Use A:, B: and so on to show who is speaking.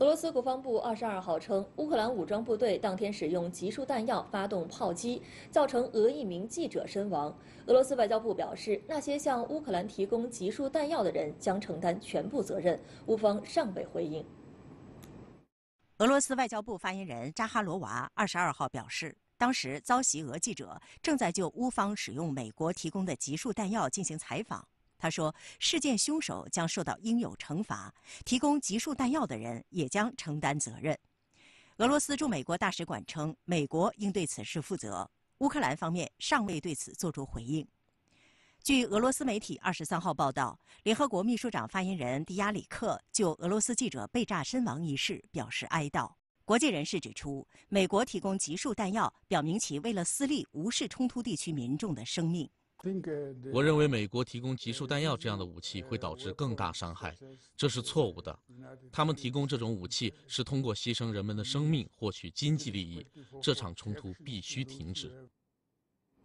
A: 俄罗斯国防部二十二号称，乌克兰武装部队当天使用集束弹药发动炮击，造成俄一名记者身亡。俄罗斯外交部表示，那些向乌克兰提供集束弹药的人将承担全部责任。乌方尚未回应。
B: 俄罗斯外交部发言人扎哈罗娃二十二号表示，当时遭袭俄记者正在就乌方使用美国提供的集束弹药进行采访。他说，事件凶手将受到应有惩罚，提供集束弹药的人也将承担责任。俄罗斯驻美国大使馆称，美国应对此事负责。乌克兰方面尚未对此作出回应。据俄罗斯媒体二十三号报道，联合国秘书长发言人迪亚里克就俄罗斯记者被炸身亡一事表示哀悼。国际人士指出，美国提供集束弹药，表明其为了私利无视冲突地区民众的生命。
C: 我认为美国提供集束弹药这样的武器会导致更大伤害，这是错误的。他们提供这种武器是通过牺牲人们的生命获取经济利益，这场冲突必须停止。